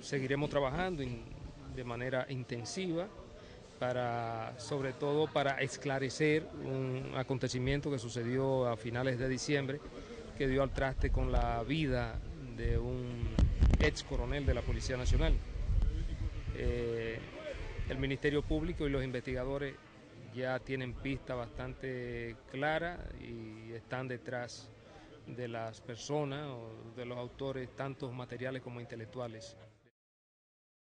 seguiremos trabajando de manera intensiva para, sobre todo para esclarecer un acontecimiento que sucedió a finales de diciembre, que dio al traste con la vida de un ex coronel de la Policía Nacional. Eh, el Ministerio Público y los investigadores ya tienen pista bastante clara y están detrás de las personas o de los autores, tanto materiales como intelectuales.